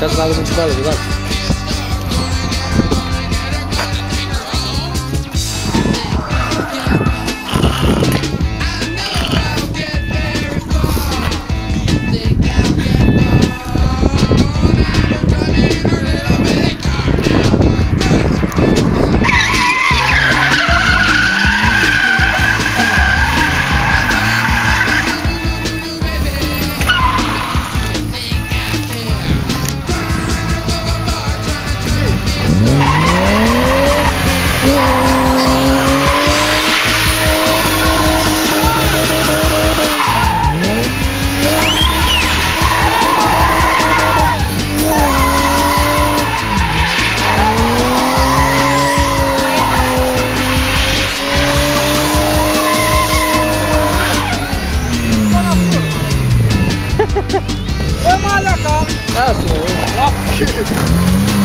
刚才那个不知道了，不知道。哼妈慢点儿哎走好